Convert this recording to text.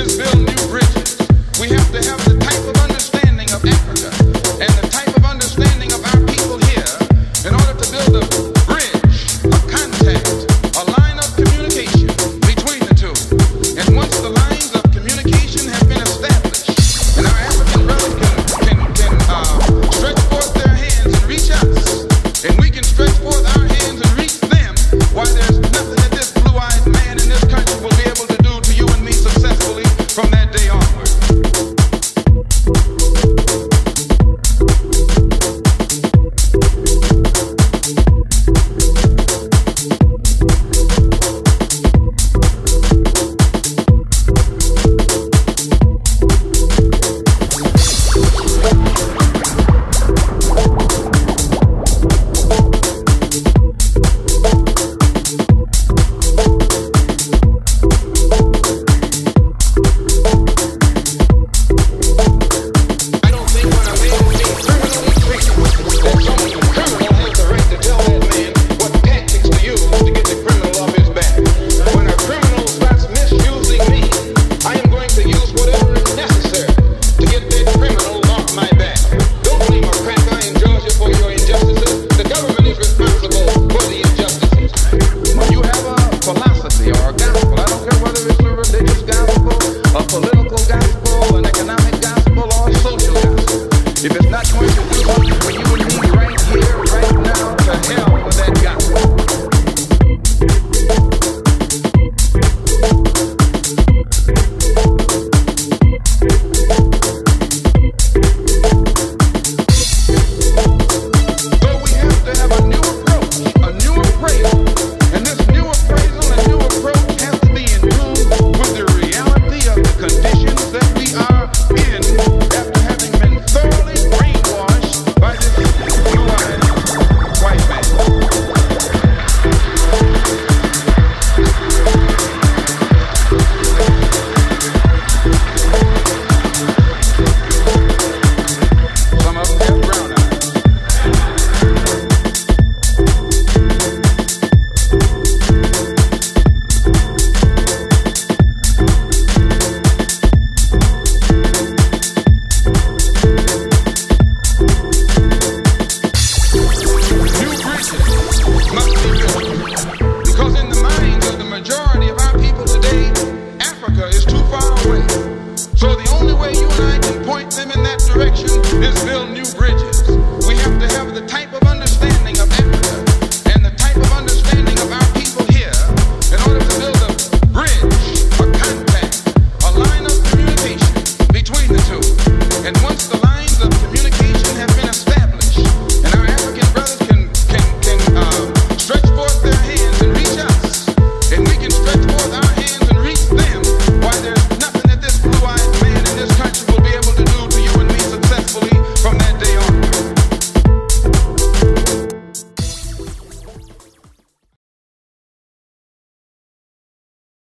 This building. only way you and I can point them in that direction. Is they'll